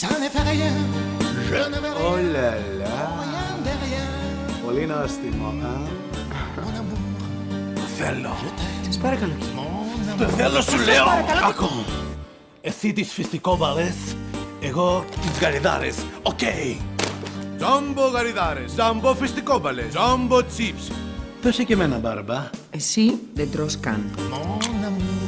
Ça ne fait rien. Je ne veux rien. Oh là là. Rien de rien. Πολύ νόστιμο, α. Mon amour, Το θέλω. Σας παρακαλώ. Το θέλω σου λέω. Άκου. Εσύ τις φιστικόμπαλες, εγώ τις γαριδάρες. OK. Jumbo γαριδάρες, τζάμπο φιστικόμπαλες, τζάμπο τσίπς. Δώσε και εμένα μπάρμπα. Εσύ δεν τρως καν. Mon amour.